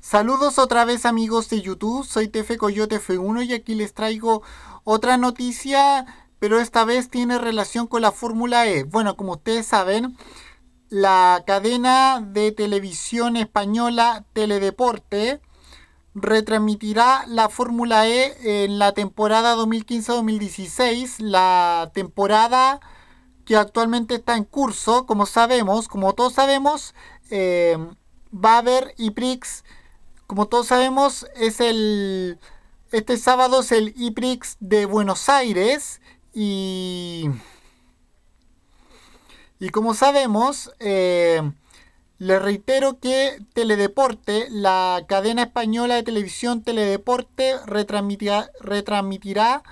Saludos otra vez amigos de YouTube, soy Tefe Coyote F1 y aquí les traigo otra noticia, pero esta vez tiene relación con la Fórmula E. Bueno, como ustedes saben, la cadena de televisión española Teledeporte retransmitirá la Fórmula E en la temporada 2015-2016, la temporada que actualmente está en curso, como sabemos, como todos sabemos, eh, va a haber IPRIX como todos sabemos, es el. Este sábado es el IPRIX de Buenos Aires. Y. Y como sabemos, eh, le reitero que Teledeporte, la cadena española de televisión Teledeporte, retransmitirá, retransmitirá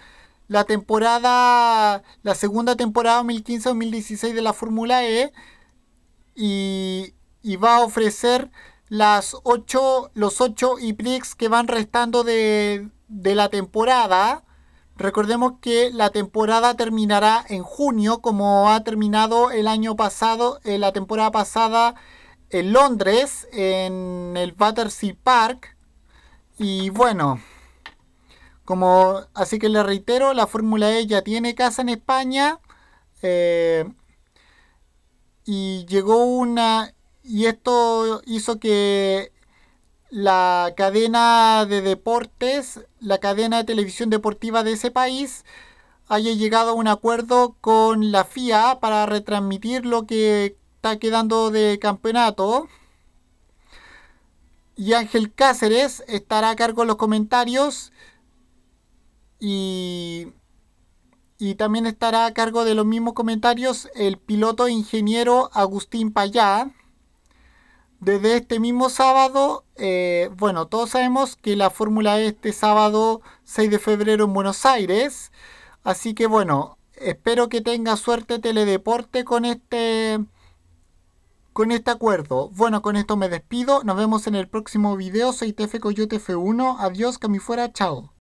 la temporada, la segunda temporada 2015-2016 de la Fórmula E y, y va a ofrecer las ocho, los 8 IPRIX que van restando de, la temporada. Recordemos que la temporada terminará en junio, como ha terminado el año pasado, en la temporada pasada en Londres, en el Battersea Park. Y bueno, como así que le reitero, la Fórmula E ya tiene casa en España. Eh, y llegó una y esto hizo que la cadena de deportes, la cadena de televisión deportiva de ese país, haya llegado a un acuerdo con la FIA para retransmitir lo que está quedando de campeonato. Y Ángel Cáceres estará a cargo de los comentarios y, y también estará a cargo de los mismos comentarios el piloto e ingeniero Agustín Payá. Desde este mismo sábado, eh, bueno, todos sabemos que la Fórmula E este sábado 6 de febrero en Buenos Aires. Así que bueno, espero que tenga suerte Teledeporte con este con este acuerdo. Bueno, con esto me despido. Nos vemos en el próximo video. Soy Tefe Coyote F1. Adiós, que fuera. Chao.